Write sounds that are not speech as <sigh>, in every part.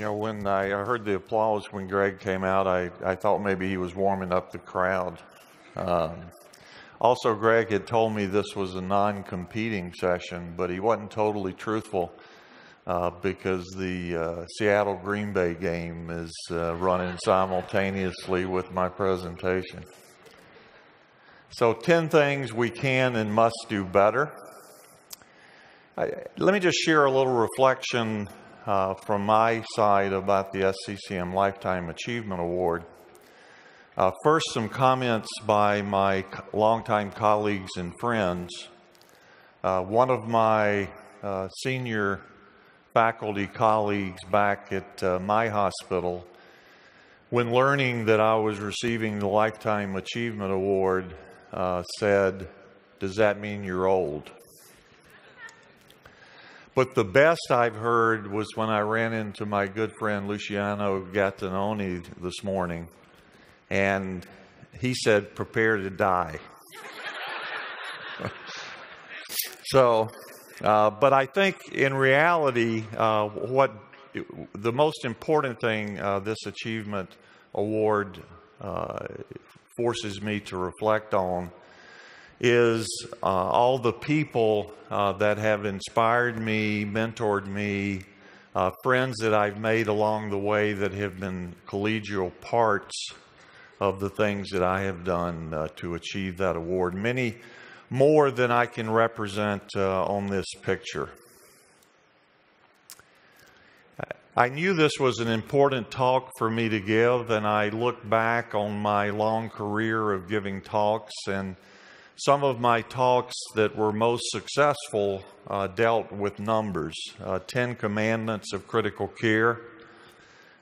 You know, when I heard the applause when Greg came out, I, I thought maybe he was warming up the crowd. Um, also, Greg had told me this was a non competing session, but he wasn't totally truthful uh, because the uh, Seattle Green Bay game is uh, running simultaneously with my presentation. So, 10 things we can and must do better. I, let me just share a little reflection uh, from my side about the SCCM Lifetime Achievement Award. Uh, first, some comments by my longtime colleagues and friends. Uh, one of my uh, senior faculty colleagues back at uh, my hospital, when learning that I was receiving the Lifetime Achievement Award, uh, said, Does that mean you're old? But the best I've heard was when I ran into my good friend Luciano Gattinoni this morning, and he said, Prepare to die. <laughs> so, uh, but I think in reality, uh, what the most important thing uh, this achievement award uh, forces me to reflect on is uh, all the people uh, that have inspired me, mentored me, uh, friends that I've made along the way that have been collegial parts of the things that I have done uh, to achieve that award. Many more than I can represent uh, on this picture. I knew this was an important talk for me to give, and I look back on my long career of giving talks and some of my talks that were most successful uh, dealt with numbers uh, 10 commandments of critical care,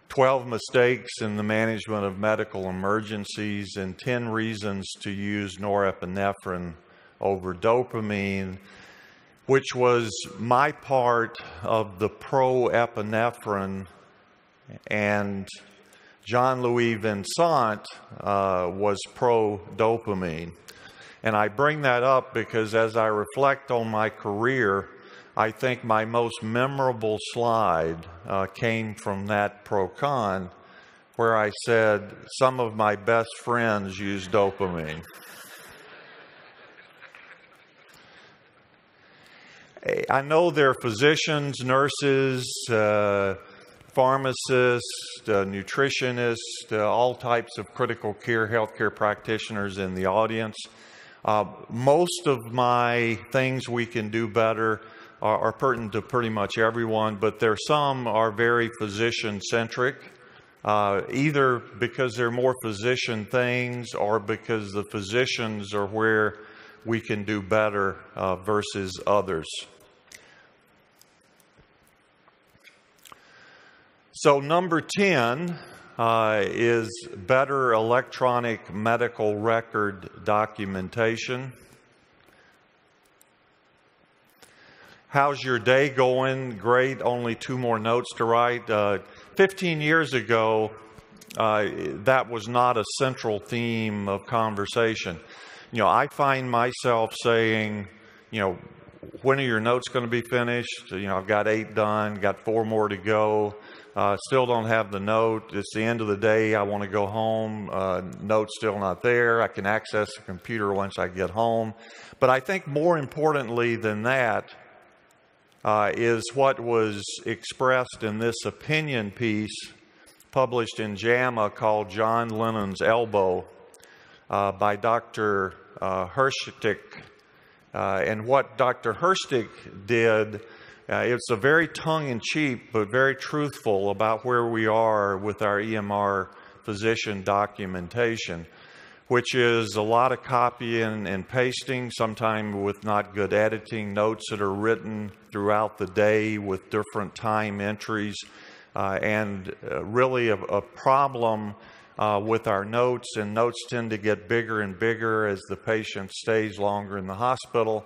12 mistakes in the management of medical emergencies, and 10 reasons to use norepinephrine over dopamine, which was my part of the pro epinephrine. And Jean Louis Vincent uh, was pro dopamine. And I bring that up because as I reflect on my career, I think my most memorable slide uh, came from that pro con where I said, Some of my best friends use dopamine. I know there are physicians, nurses, uh, pharmacists, uh, nutritionists, uh, all types of critical care healthcare practitioners in the audience. Uh, most of my things we can do better are, are, pertinent to pretty much everyone, but there are some are very physician centric, uh, either because they're more physician things or because the physicians are where we can do better uh, versus others. So, number 10 uh, is better electronic medical record documentation. How's your day going? Great. Only two more notes to write. Uh, 15 years ago, uh, that was not a central theme of conversation. You know, I find myself saying, you know, when are your notes going to be finished? You know, I've got eight done, got four more to go. Uh, still don't have the note. It's the end of the day. I want to go home. Uh, note's still not there. I can access the computer once I get home. But I think more importantly than that uh, is what was expressed in this opinion piece published in JAMA called John Lennon's Elbow uh, by Dr. Uh, Hirschtick. Uh, and what Dr. Hirschtick did uh, it's a very tongue in cheek, but very truthful about where we are with our EMR physician documentation, which is a lot of copying and pasting, sometimes with not good editing, notes that are written throughout the day with different time entries, uh, and uh, really a, a problem. Uh, with our notes, and notes tend to get bigger and bigger as the patient stays longer in the hospital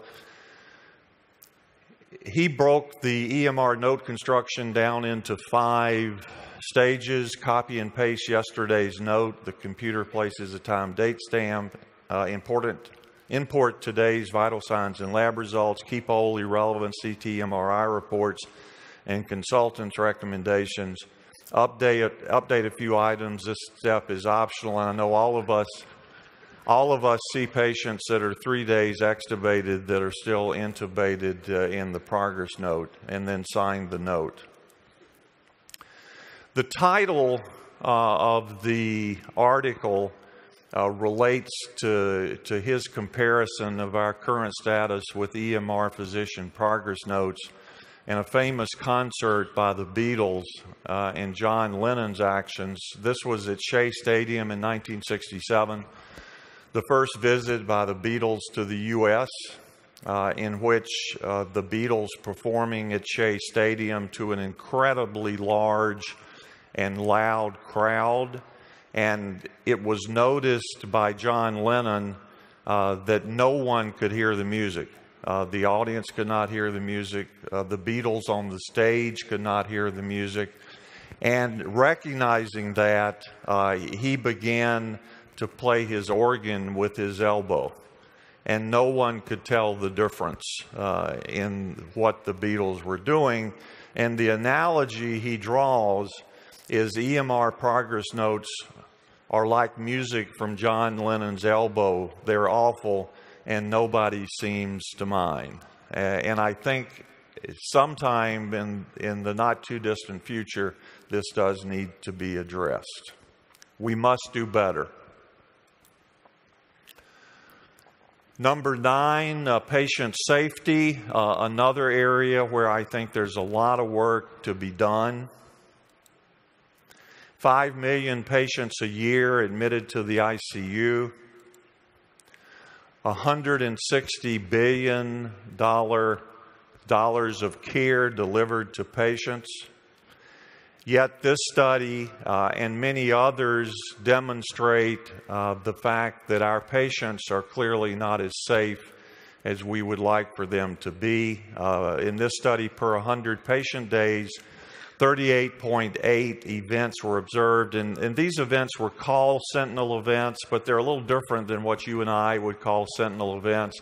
he broke the EMR note construction down into five stages copy and paste yesterday's note. The computer places a time date stamp. Uh, important import today's vital signs and lab results, keep all irrelevant CT MRI reports and consultants' recommendations. update, update a few items. This step is optional, and I know all of us all of us see patients that are three days extubated that are still intubated uh, in the progress note and then sign the note. The title uh, of the article uh, relates to, to his comparison of our current status with EMR physician progress notes and a famous concert by the Beatles uh, and John Lennon's actions. This was at Shea Stadium in 1967, the first visit by the Beatles to the U.S., uh, in which uh, the Beatles performing at Shea Stadium to an incredibly large and loud crowd. And it was noticed by John Lennon uh, that no one could hear the music. Uh, the audience could not hear the music. Uh, the Beatles on the stage could not hear the music. And recognizing that, uh, he began to play his organ with his elbow. And no one could tell the difference uh, in what the Beatles were doing. And the analogy he draws is EMR progress notes are like music from John Lennon's elbow. They're awful and nobody seems to mind. Uh, and I think sometime in, in the not too distant future, this does need to be addressed. We must do better. Number nine, uh, patient safety, uh, another area where I think there's a lot of work to be done. Five million patients a year admitted to the ICU. 160 billion dollar dollars of care delivered to patients. Yet this study uh, and many others demonstrate uh, the fact that our patients are clearly not as safe as we would like for them to be. Uh, in this study, per 100 patient days, 38.8 events were observed, and, and, these events were called sentinel events, but they're a little different than what you and I would call sentinel events.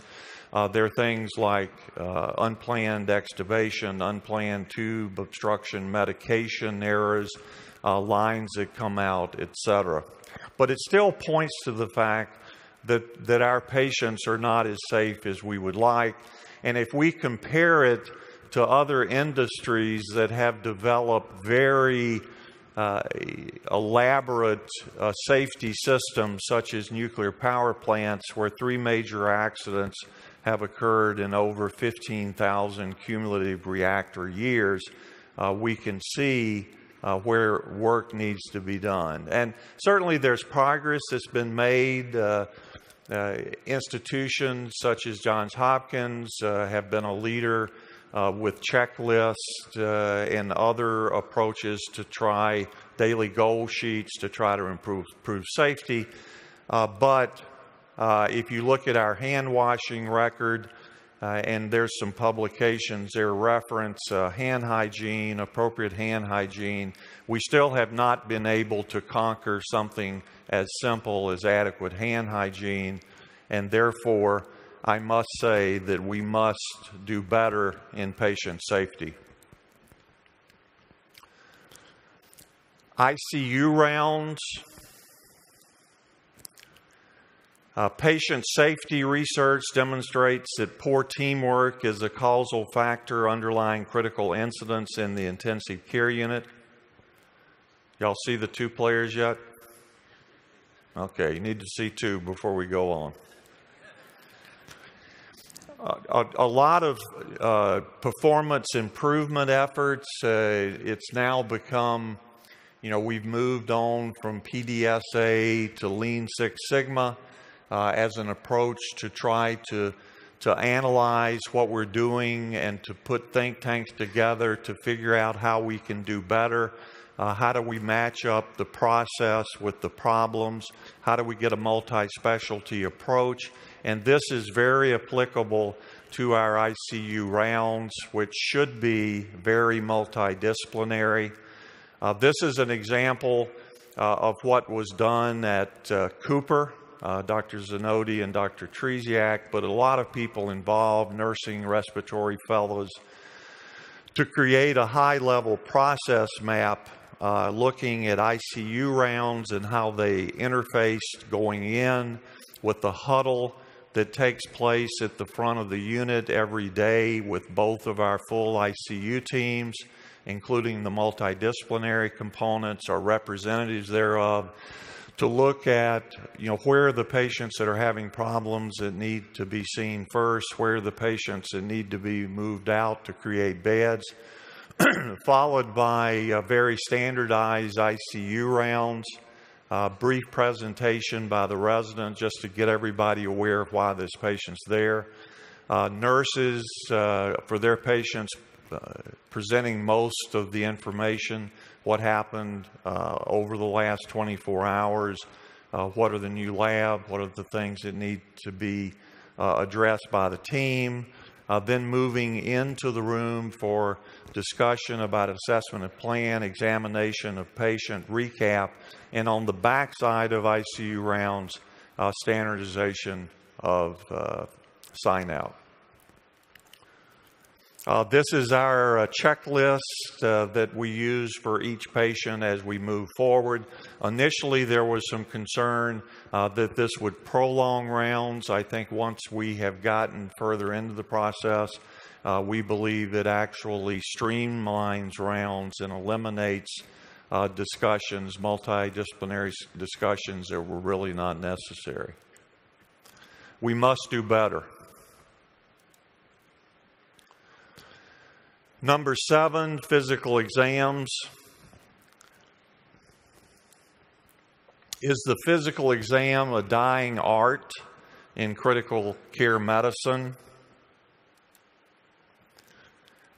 Uh, they're things like uh, unplanned extubation, unplanned tube obstruction, medication errors, uh, lines that come out, etc. But it still points to the fact that, that our patients are not as safe as we would like. And if we compare it to other industries that have developed very uh, elaborate uh, safety systems, such as nuclear power plants, where three major accidents have occurred in over 15,000 cumulative reactor years, uh, we can see uh, where work needs to be done. And certainly there's progress that's been made. Uh, uh institutions such as Johns Hopkins uh, have been a leader uh, with checklists and other approaches to try daily goal sheets to try to improve, improve safety. But uh, if you look at our hand washing record, uh, and there's some publications there reference uh, hand hygiene, appropriate hand hygiene. We still have not been able to conquer something as simple as adequate hand hygiene, and therefore I must say that we must do better in patient safety. ICU rounds, uh, patient safety research demonstrates that poor teamwork is a causal factor underlying critical incidents in the intensive care unit. Y'all see the two players yet? Okay, you need to see two before we go on a, a, lot of uh, performance improvement efforts. Uh, it's now become, you know, we've moved on from PDSA to Lean Six Sigma uh, as an approach to try to to analyze what we're doing and to put think tanks together to figure out how we can do better. Uh, how do we match up the process with the problems? How do we get a multi specialty approach? And this is very applicable to our ICU rounds, which should be very multidisciplinary. Uh, this is an example uh, of what was done at uh, Cooper, uh, Dr. Zanotti and Dr. Trzeciak, but a lot of people involved, nursing, respiratory fellows, to create a high level process map uh, looking at ICU rounds and how they interfaced going in with the huddle that takes place at the front of the unit every day with both of our full ICU teams, including the multidisciplinary components or representatives thereof, to look at you know where are the patients that are having problems that need to be seen first, where are the patients that need to be moved out to create beds, <clears throat> followed by very standardized ICU rounds uh, brief presentation by the resident just to get everybody aware of why this patient's there. Uh, nurses uh, for their patients uh, presenting most of the information, what happened uh, over the last 24 hours, uh, what are the new lab, what are the things that need to be addressed by the team, uh, then moving into the room for discussion about assessment of plan, examination of patient, recap, and on the backside of ICU rounds, uh, standardization of uh, sign out. Uh, this is our uh, checklist uh, that we use for each patient as we move forward. Initially, there was some concern uh, that this would prolong rounds. I think once we have gotten further into the process, uh, we believe it actually streamlines rounds and eliminates uh, discussions, multidisciplinary discussions that were really not necessary. We must do better. Number seven, physical exams. Is the physical exam a dying art in critical care medicine?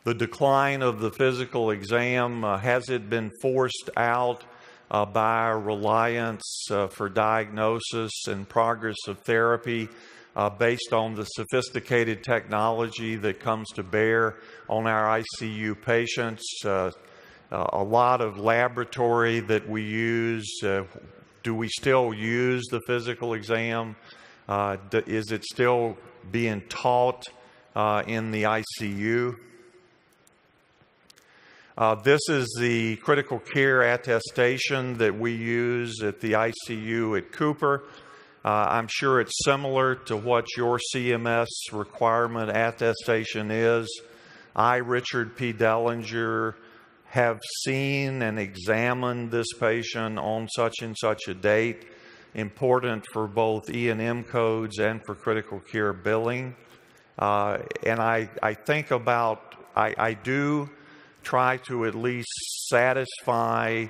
The decline of the physical exam, uh, has it been forced out uh, by reliance uh, for diagnosis and progress of therapy uh, based on the sophisticated technology that comes to bear on our ICU patients. Uh, uh, a lot of laboratory that we use. Uh, do we still use the physical exam? Uh, is it still being taught in the ICU? Uh, this is the critical care attestation that we use at the ICU at Cooper. Uh, I'm sure it's similar to what your CMS requirement attestation is. I, Richard P. Dellinger, have seen and examined this patient on such and such a date, important for both E&M codes and for critical care billing. Uh, and I, I think about, I, I do try to at least satisfy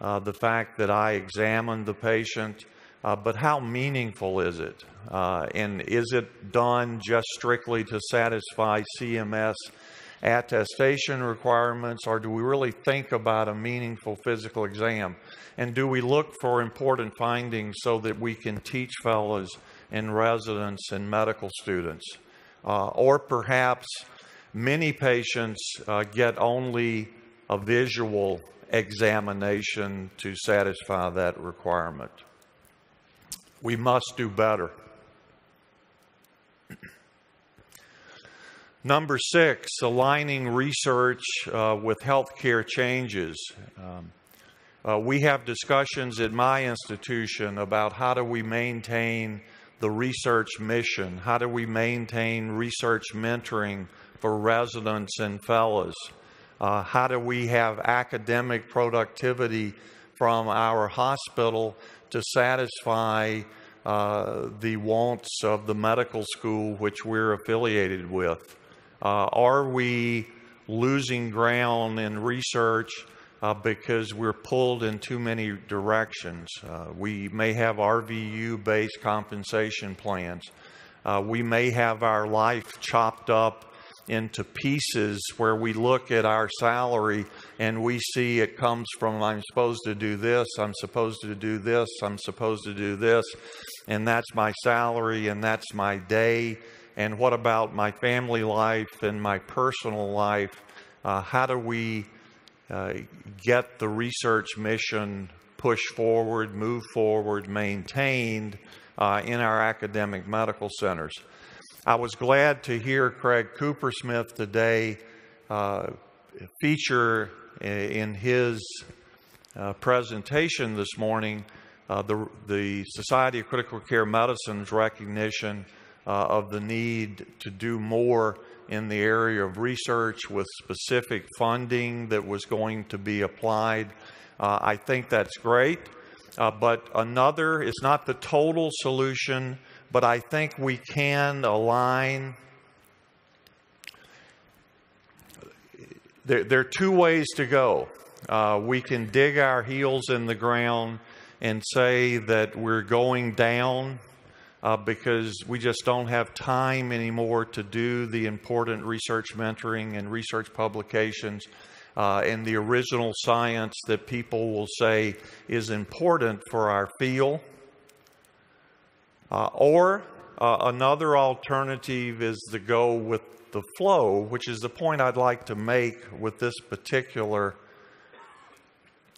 uh, the fact that I examined the patient uh, but how meaningful is it? Uh, and is it done just strictly to satisfy CMS attestation requirements, or do we really think about a meaningful physical exam? And do we look for important findings so that we can teach fellows and residents and medical students? Uh, or perhaps many patients uh, get only a visual examination to satisfy that requirement. We must do better. Number six, aligning research uh, with healthcare changes. Um, uh, we have discussions at my institution about how do we maintain the research mission? How do we maintain research mentoring for residents and fellows? Uh, how do we have academic productivity from our hospital to satisfy uh, the wants of the medical school which we're affiliated with? Uh, are we losing ground in research uh, because we're pulled in too many directions? Uh, we may have RVU based compensation plans. Uh, we may have our life chopped up into pieces where we look at our salary and we see it comes from I'm supposed to do this, I'm supposed to do this, I'm supposed to do this, and that's my salary and that's my day. And what about my family life and my personal life? Uh, how do we uh, get the research mission pushed forward, move forward, maintained uh, in our academic medical centers? I was glad to hear Craig Coopersmith today uh, feature in his uh, presentation this morning, uh, the, the Society of Critical Care Medicine's recognition uh, of the need to do more in the area of research with specific funding that was going to be applied. Uh, I think that's great. Uh, but another is not the total solution, but I think we can align. There, there are two ways to go. Uh, we can dig our heels in the ground and say that we're going down uh, because we just don't have time anymore to do the important research mentoring and research publications uh, and the original science that people will say is important for our field. Uh, or uh, another alternative is to go with the flow, which is the point I'd like to make with this particular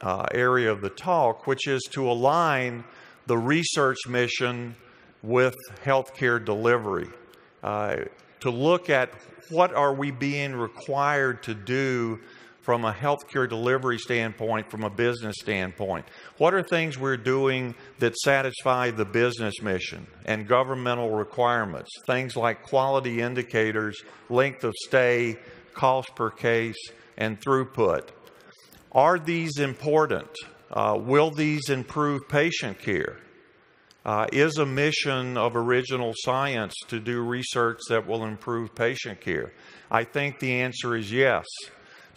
uh, area of the talk, which is to align the research mission with healthcare delivery. Uh, to look at what are we being required to do from a healthcare delivery standpoint, from a business standpoint? What are things we're doing that satisfy the business mission and governmental requirements? Things like quality indicators, length of stay, cost per case, and throughput. Are these important? Uh, will these improve patient care? Uh, is a mission of original science to do research that will improve patient care? I think the answer is yes.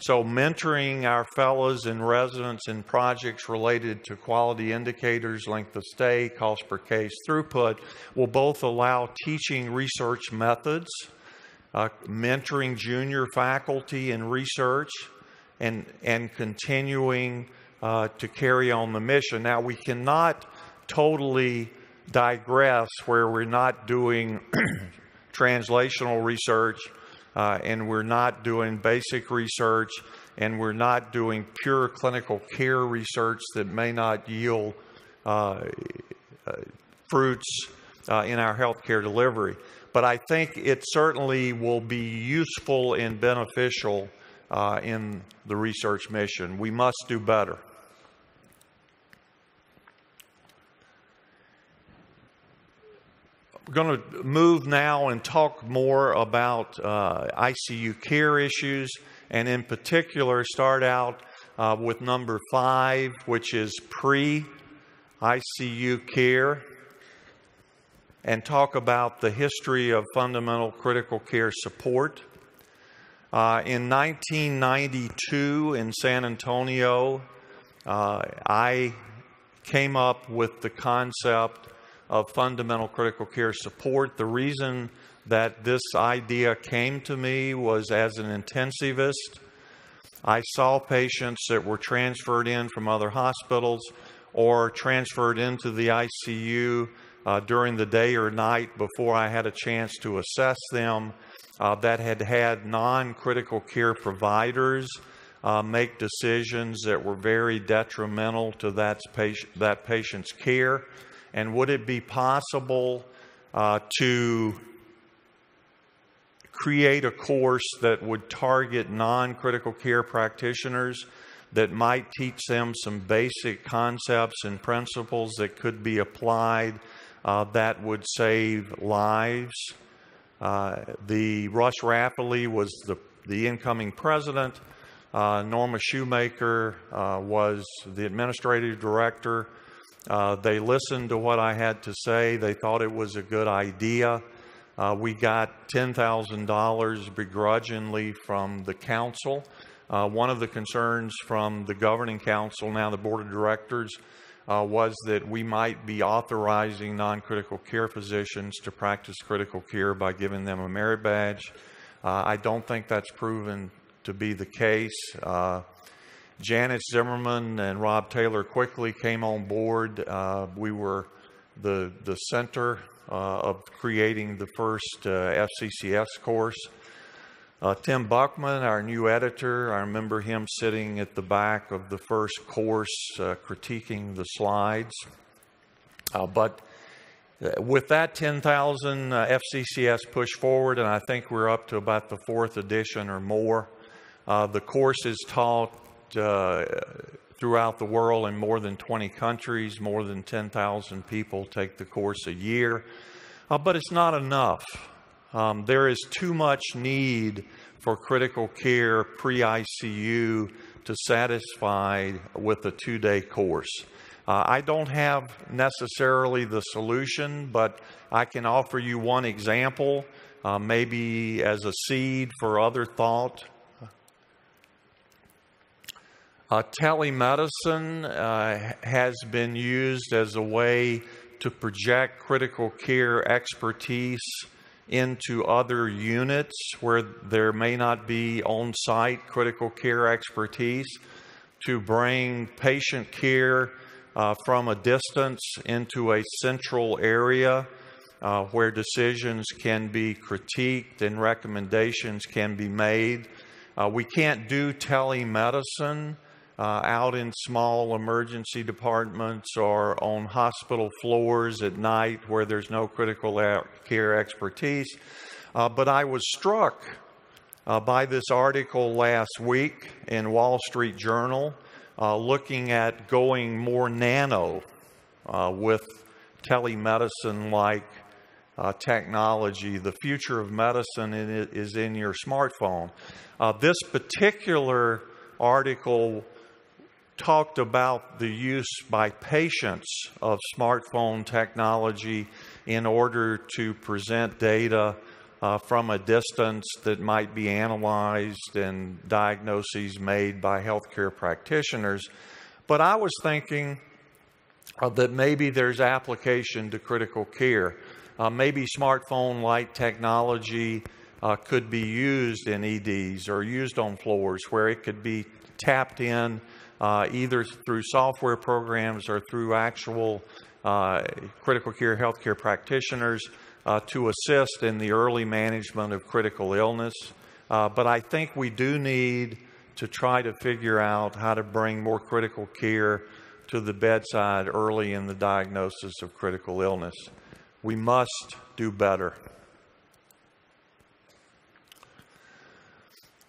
So, mentoring our fellows and residents in projects related to quality indicators, length of stay, cost per case, throughput will both allow teaching research methods, uh, mentoring junior faculty in research, and, and continuing uh, to carry on the mission. Now, we cannot totally digress where we're not doing <clears throat> translational research uh, and we're not doing basic research and we're not doing pure clinical care research that may not yield uh, uh fruits uh, in our healthcare delivery. But I think it certainly will be useful and beneficial uh, in the research mission. We must do better. We're going to move now and talk more about uh, ICU care issues, and in particular, start out uh, with number five, which is pre ICU care, and talk about the history of fundamental critical care support. Uh, in 1992 in San Antonio, uh, I came up with the concept of fundamental critical care support. The reason that this idea came to me was as an intensivist. I saw patients that were transferred in from other hospitals or transferred into the ICU uh, during the day or night before I had a chance to assess them uh, that had had non critical care providers uh, make decisions that were very detrimental to that, that patient's care? And would it be possible uh, to create a course that would target non critical care practitioners that might teach them some basic concepts and principles that could be applied uh, that would save lives? Uh, the Russ Raphaely was the, the incoming president. Uh, Norma Shoemaker uh, was the administrative director. Uh, they listened to what I had to say. They thought it was a good idea. Uh, we got $10,000 begrudgingly from the council. Uh, one of the concerns from the governing council, now the board of directors, uh, was that we might be authorizing non critical care physicians to practice critical care by giving them a merit badge. Uh, I don't think that's proven to be the case. Janice Zimmerman and Rob Taylor quickly came on board. Uh, we were the, the center uh, of creating the first uh, FCCS course. Uh, Tim Buchman, our new editor, I remember him sitting at the back of the first course uh, critiquing the slides. Uh, but with that 10,000 uh, FCCS push forward, and I think we're up to about the fourth edition or more, uh, the course is taught throughout the world in more than 20 countries. More than 10,000 people take the course a year. Uh, but it's not enough. Um, there is too much need for critical care pre ICU to satisfy with a two day course. Uh, I don't have necessarily the solution, but I can offer you one example, uh, maybe as a seed for other thought. Uh, telemedicine uh, has been used as a way to project critical care expertise into other units where there may not be on site critical care expertise, to bring patient care uh, from a distance into a central area uh, where decisions can be critiqued and recommendations can be made. Uh, we can't do telemedicine uh, out in small emergency departments or on hospital floors at night where there's no critical care expertise. Uh, but I was struck uh, by this article last week in Wall Street Journal uh, looking at going more nano uh, with telemedicine like uh, technology. The future of medicine is in your smartphone. this particular article talked about the use by patients of smartphone technology in order to present data uh, from a distance that might be analyzed and diagnoses made by healthcare practitioners. But I was thinking uh, that maybe there's application to critical care. Uh, maybe smartphone like technology uh, could be used in EDs or used on floors where it could be tapped in uh, either through software programs or through actual uh, critical care healthcare practitioners uh, to assist in the early management of critical illness. Uh, but I think we do need to try to figure out how to bring more critical care to the bedside early in the diagnosis of critical illness. We must do better.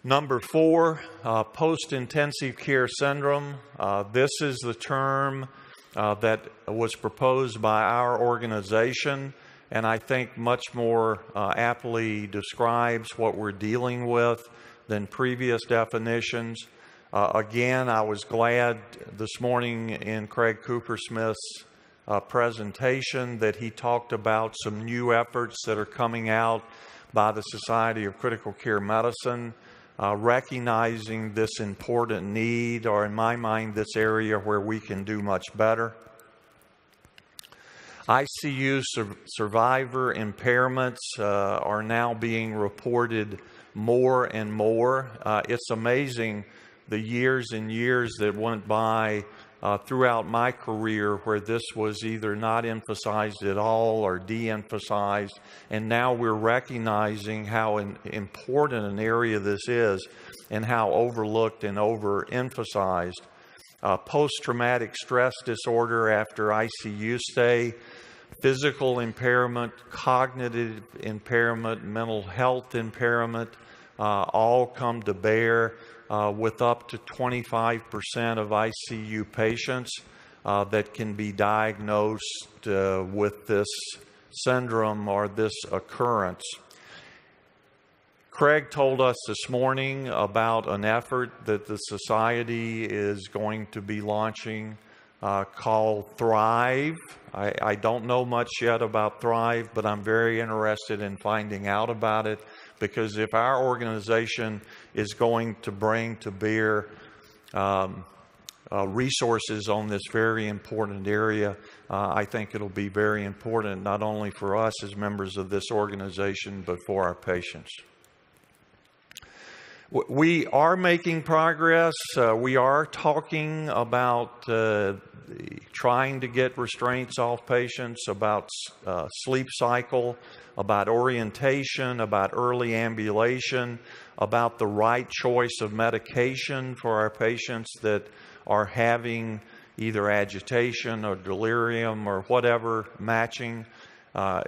Number four, uh, post intensive care syndrome. Uh, this is the term uh, that was proposed by our organization, and I think much more uh, aptly describes what we're dealing with than previous definitions. Uh, again, I was glad this morning in Craig Coopersmith's uh, presentation that he talked about some new efforts that are coming out by the Society of Critical Care Medicine uh, recognizing this important need, or in my mind, this area where we can do much better. ICU sur- survivor impairments uh, are now being reported more and more. Uh, it's amazing the years and years that went by uh, throughout my career where this was either not emphasized at all or de emphasized. And now we're recognizing how important an area this is and how overlooked and overemphasized. Uh, Post traumatic stress disorder after ICU stay, physical impairment, cognitive impairment, mental health impairment uh, all come to bear uh, with up to 25% of ICU patients uh, that can be diagnosed uh, with this syndrome or this occurrence. Craig told us this morning about an effort that the Society is going to be launching uh, called Thrive. I, I, don't know much yet about Thrive, but I'm very interested in finding out about it because if our organization is going to bring to bear um, uh, resources on this very important area, uh, I think it'll be very important not only for us as members of this organization, but for our patients. We are making progress. Uh, we are talking about uh, trying to get restraints off patients, about uh, sleep cycle, about orientation, about early ambulation, about the right choice of medication for our patients that are having either agitation or delirium or whatever matching. Uh,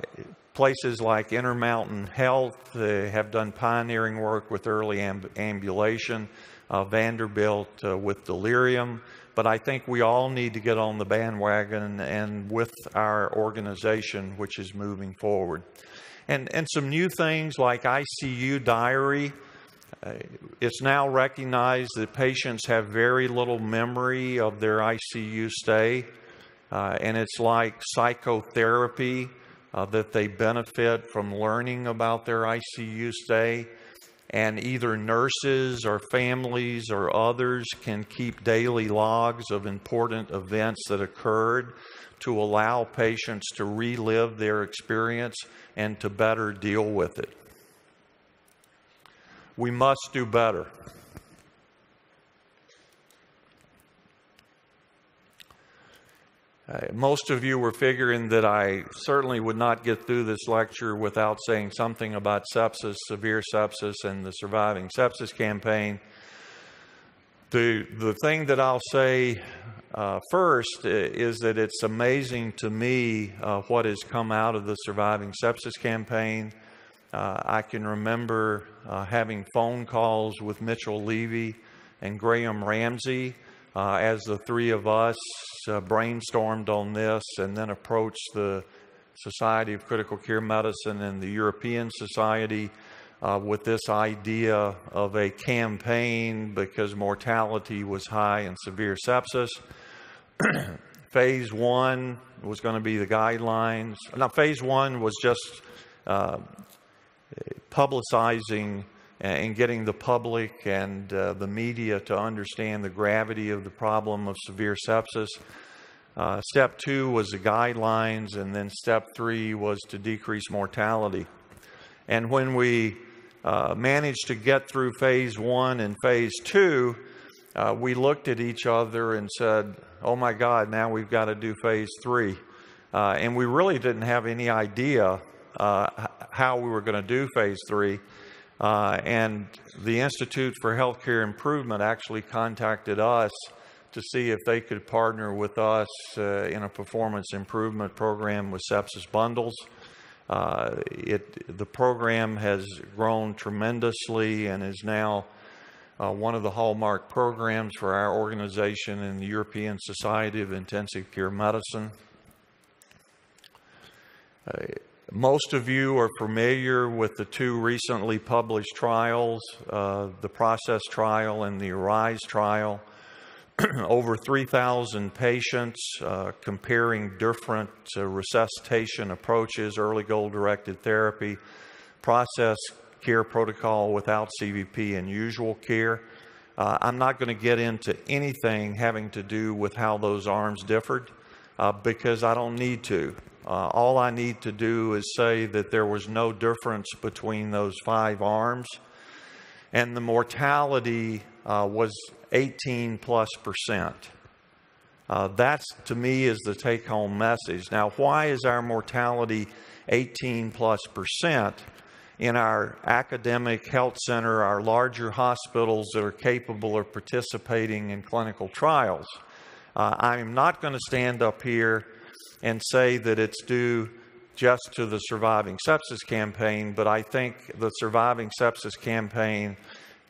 places like Intermountain Health have done pioneering work with early amb- ambulation. Uh, Vanderbilt uh, with delirium. but I think we all need to get on the bandwagon and with our organization, which is moving forward. And, and some new things like ICU diary. Uh, it's now recognized that patients have very little memory of their ICU stay, uh, and it's like psychotherapy uh, that they benefit from learning about their ICU stay. And either nurses or families or others can keep daily logs of important events that occurred to allow patients to relive their experience and to better deal with it. We must do better. Uh, most of you were figuring that I certainly would not get through this lecture without saying something about sepsis, severe sepsis, and the Surviving Sepsis campaign. The, the thing that I'll say uh, first is that it's amazing to me uh, what has come out of the Surviving Sepsis campaign. Uh, I can remember uh, having phone calls with Mitchell Levy and Graham Ramsay uh, as the three of us uh, brainstormed on this and then approached the Society of Critical Care Medicine and the European Society uh, with this idea of a campaign because mortality was high in severe sepsis. <clears throat> phase one was going to be the guidelines. Now, phase one was just uh, publicizing and getting the public and uh, the media to understand the gravity of the problem of severe sepsis. Uh, step two was the guidelines, and then step three was to decrease mortality. And when we uh, managed to get through phase one and phase two, uh, we looked at each other and said, Oh my God, now we've got to do phase three. Uh, and we really didn't have any idea uh, how we were going to do phase three. Uh, and the Institute for Healthcare Improvement actually contacted us to see if they could partner with us uh, in a performance improvement program with sepsis bundles. Uh, it, the program has grown tremendously and is now uh, one of the hallmark programs for our organization in the European Society of Intensive Care Medicine. Uh, most of you are familiar with the two recently published trials, uh, the ProCESS trial and the ARISE trial. <clears throat> Over 3,000 patients uh, comparing different uh, resuscitation approaches, early goal directed therapy, process care protocol without CVP, and usual care. Uh, I'm not going to get into anything having to do with how those arms differed uh, because I don't need to. Uh, all I need to do is say that there was no difference between those five arms, and the mortality uh, was 18 plus percent. Uh, that's to me is the take home message. Now, why is our mortality 18 plus percent in our academic health center, our larger hospitals that are capable of participating in clinical trials? Uh, I'm not going to stand up here and say that it's due just to the Surviving Sepsis campaign, but I think the Surviving Sepsis campaign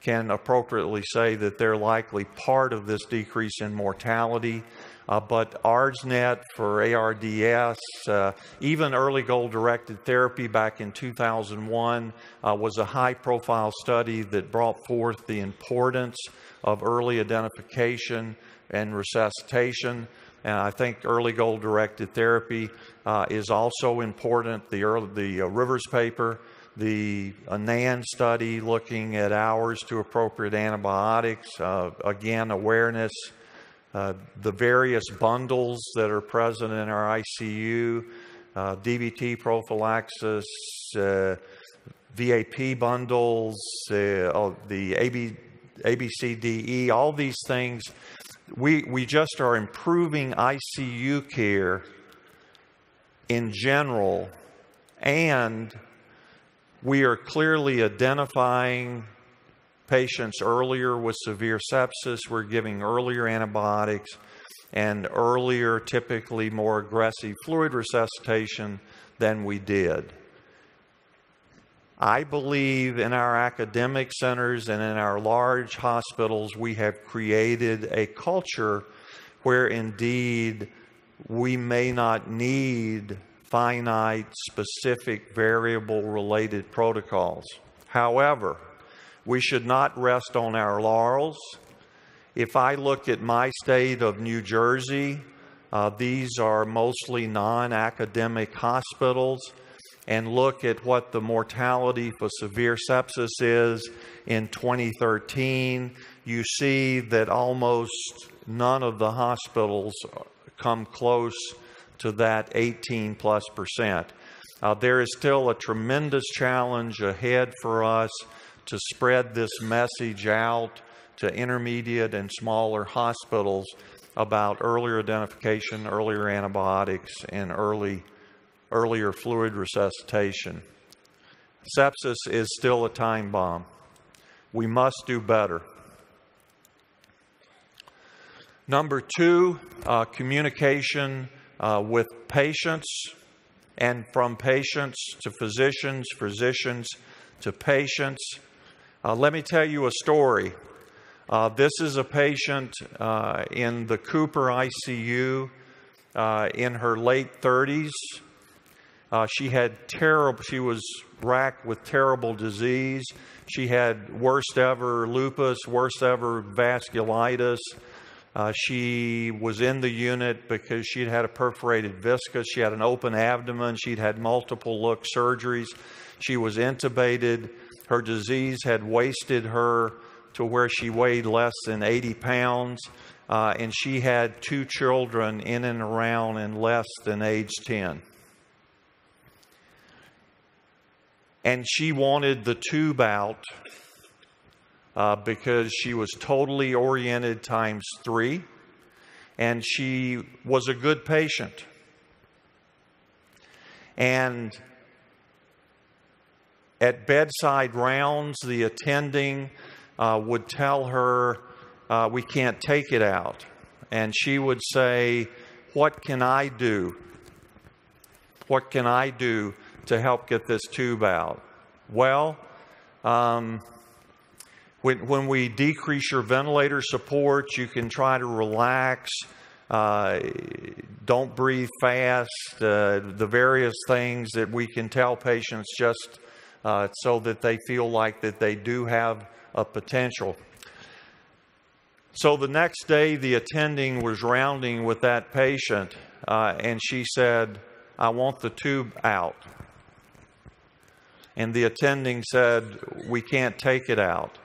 can appropriately say that they're likely part of this decrease in mortality. Uh, but ARDSNet for ARDS, uh, even early goal directed therapy back in 2001 uh, was a high profile study that brought forth the importance of early identification and resuscitation. And I think early goal directed therapy uh, is also important. The, early, the uh, Rivers paper, the ANAN study looking at hours to appropriate antibiotics, uh, again, awareness, uh, the various bundles that are present in our ICU, uh, DVT prophylaxis, uh, VAP bundles, oh, the AB, ABCDE, all these things. We, we just are improving ICU care in general, and we are clearly identifying patients earlier with severe sepsis. We're giving earlier antibiotics and earlier, typically more aggressive fluid resuscitation than we did. I believe in our academic centers and in our large hospitals, we have created a culture where indeed we may not need finite, specific, variable related protocols. However, we should not rest on our laurels. If I look at my state of New Jersey, uh, these are mostly non academic hospitals, and look at what the mortality for severe sepsis is in 2013, you see that almost none of the hospitals come close to that 18 plus percent. Uh, there is still a tremendous challenge ahead for us to spread this message out to intermediate and smaller hospitals about earlier identification, earlier antibiotics, and early, earlier fluid resuscitation. Sepsis is still a time bomb. We must do better. Number two, uh, communication uh, with patients and from patients to physicians, physicians to patients. Uh, let me tell you a story. Uh, this is a patient uh, in the Cooper ICU uh, in her late 30s. she had terrible, she was racked with terrible disease. She had worst ever lupus, worst ever vasculitis. Uh, she was in the unit because she'd had a perforated viscus. She had an open abdomen. She'd had multiple look surgeries. She was intubated. Her disease had wasted her to where she weighed less than 80 pounds. Uh, and she had two children in and around and less than age 10. And she wanted the tube out uh, because she was totally oriented times three, and she was a good patient. And at bedside rounds, the attending uh, would tell her, uh, We can't take it out. And she would say, What can I do? What can I do to help get this tube out? Well, um, when, when we decrease your ventilator support, you can try to relax. Uh, don't breathe fast. Uh, the various things that we can tell patients just uh, so that they feel like that they do have a potential. So the next day, the attending was rounding with that patient, uh, and she said, "I want the tube out." And the attending said, "We can't take it out."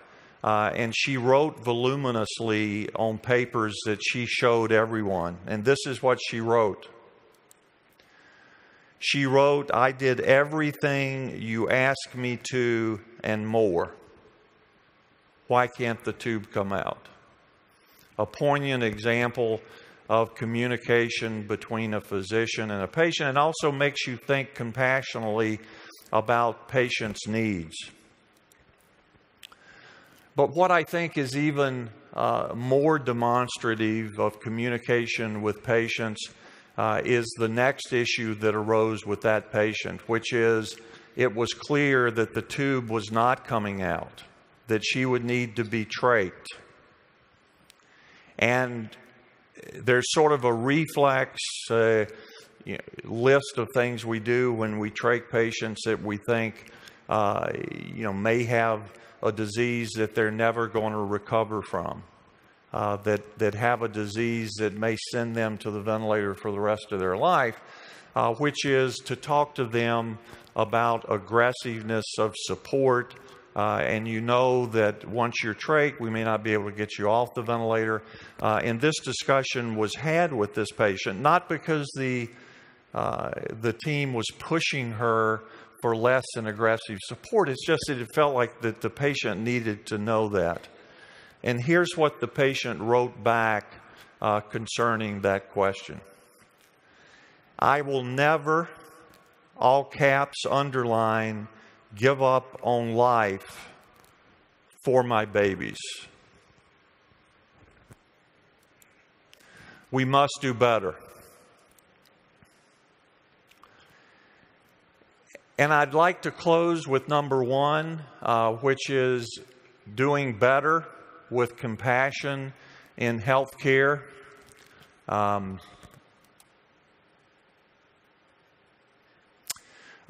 Uh, and she wrote voluminously on papers that she showed everyone. And this is what she wrote. She wrote, I did everything you asked me to and more. Why can't the tube come out? A poignant example of communication between a physician and a patient, and also makes you think compassionately about patients' needs. But what I think is even uh, more demonstrative of communication with patients uh, is the next issue that arose with that patient, which is it was clear that the tube was not coming out, that she would need to be trached. And there's sort of a reflex uh, you know, list of things we do when we trach patients that we think uh, you know may have a disease that they're never going to recover from, uh, that, that have a disease that may send them to the ventilator for the rest of their life, uh, which is to talk to them about aggressiveness of support. Uh, and you know that once you're trach, we may not be able to get you off the ventilator. Uh, and this discussion was had with this patient, not because the uh, the team was pushing her for less and aggressive support. It's just that it felt like that the patient needed to know that. And here's what the patient wrote back uh, concerning that question I will never, all caps underline, give up on life for my babies. We must do better. And I'd like to close with number one, uh, which is doing better with compassion in healthcare. Um,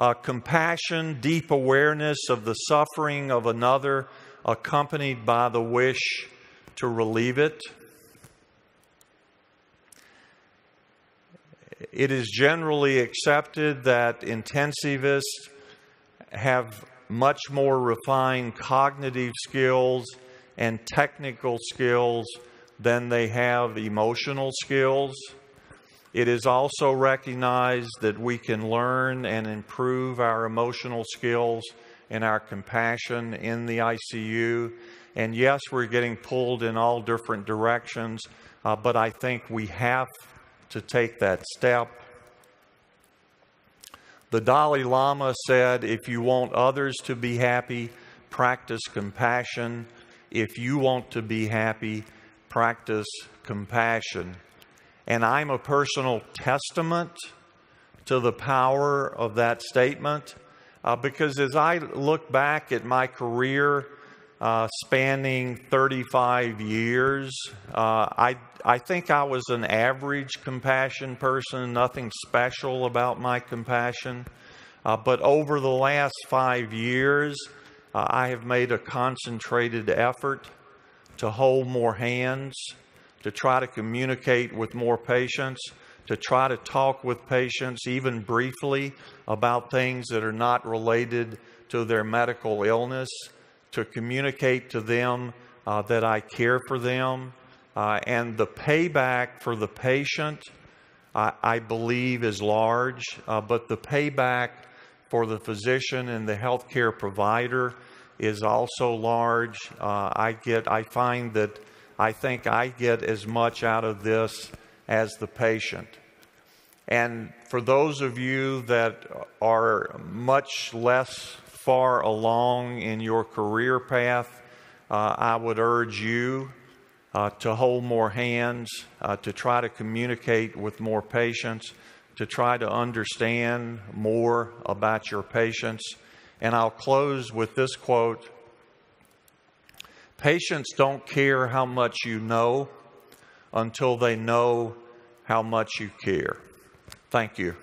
uh, compassion, deep awareness of the suffering of another, accompanied by the wish to relieve it. It is generally accepted that intensivists have much more refined cognitive skills and technical skills than they have emotional skills. It is also recognized that we can learn and improve our emotional skills and our compassion in the ICU. And yes, we're getting pulled in all different directions, uh, but I think we have to take that step. The Dalai Lama said, if you want others to be happy, practice compassion. If you want to be happy, practice compassion. And I'm a personal testament to the power of that statement uh, because as I look back at my career uh, spanning 35 years, uh, I, I think I was an average compassion person, nothing special about my compassion. Uh, but over the last five years, uh, I have made a concentrated effort to hold more hands to try to communicate with more patients, to try to talk with patients, even briefly, about things that are not related to their medical illness, to communicate to them uh, that I care for them. Uh, and the payback for the patient, I, I believe, is large, uh, but the payback for the physician and the healthcare provider is also large. Uh, I get, I find that I think I get as much out of this as the patient. And for those of you that are much less far along in your career path, uh, I would urge you uh, to hold more hands, uh, to try to communicate with more patients, to try to understand more about your patients. And I'll close with this quote Patients don't care how much you know until they know how much you care. Thank you.